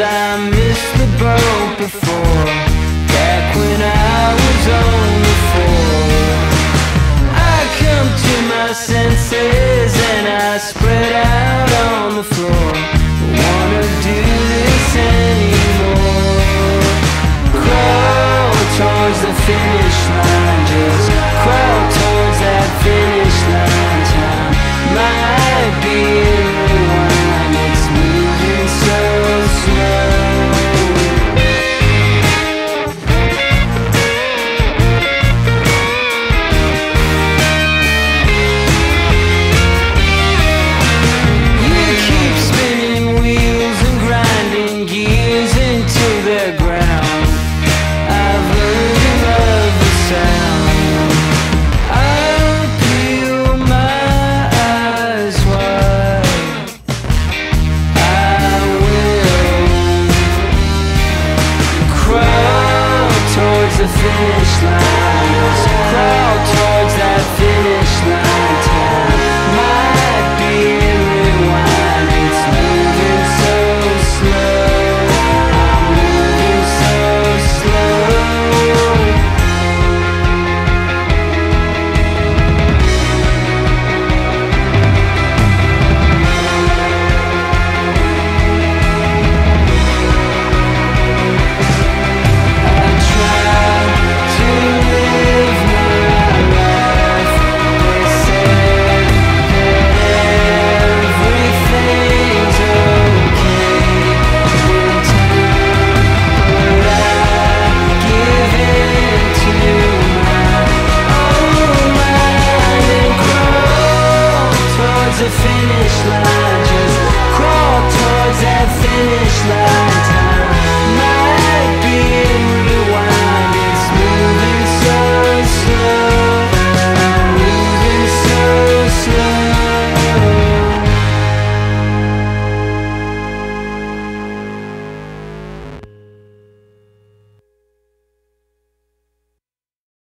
I missed the boat before. Back when I was only four. I come to my senses And I spread out on the floor. Don't wanna do this anymore. Crawl towards the finish line. finish line. Cry. if